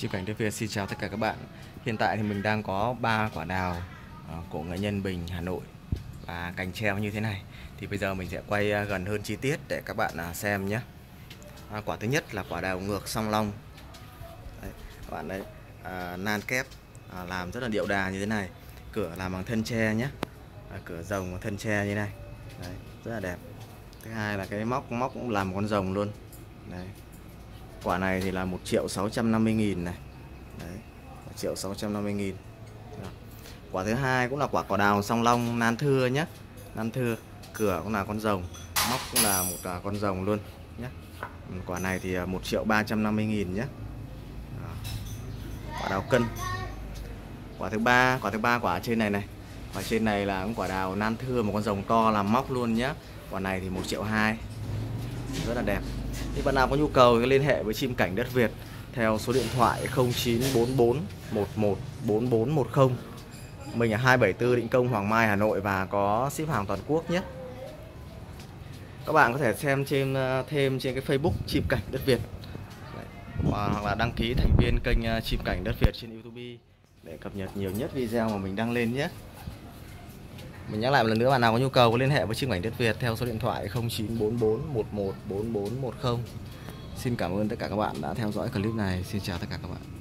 Chim cảnh đất Việt xin chào tất cả các bạn. Hiện tại thì mình đang có ba quả đào ờ, của nghệ nhân Bình Hà Nội và cành treo như thế này. Thì bây giờ mình sẽ quay ờ, gần hơn chi tiết để các bạn ờ, xem nhé. À, quả thứ nhất là quả đào ngược song long. Đấy, các bạn đấy à, nan kép à, làm rất là điệu đà như thế này. Cửa làm bằng thân tre nhé. À, cửa rồng bằng thân tre như này. Đấy, rất là đẹp. Thứ hai là cái móc móc cũng làm con rồng luôn. Đấy, Quả này thì là 1 triệu 650 nghìn này. Đấy 1 triệu 650 nghìn. Đó. Quả thứ hai cũng là quả cỏ đào song long, nan thưa nhé Nan thưa, Cửa cũng là con rồng, Móc cũng là một à, con rồng luôn nhé ừ, Quả này thì à, 1 triệu 350 nghìn nhé Đó. Quả đào cân. Quả thứ ba, Quả thứ ba quả trên này này. Quả trên này là quả đào nan thưa, Một con rồng to làm móc luôn nhé Quả này thì 1 triệu 2 Rất là đẹp thì bạn nào có nhu cầu thì liên hệ với chim cảnh đất Việt theo số điện thoại 0944 11 4410. Mình ở 274 Định Công, Hoàng Mai, Hà Nội và có ship hàng toàn quốc nhé. Các bạn có thể xem trên ờ, thêm trên cái Facebook chim cảnh đất Việt. hoặc là đăng ký thành viên kênh ờ, chim cảnh đất Việt trên YouTube để cập nhật nhiều nhất video mà mình đăng lên nhé. Mình nhắc lại một lần nữa, bạn nào có nhu cầu có liên hệ với Trưng Ảnh Đất Việt theo số điện thoại 0944 11 4410. Xin cảm ơn tất cả các bạn đã theo dõi clip này. Xin chào tất cả các bạn.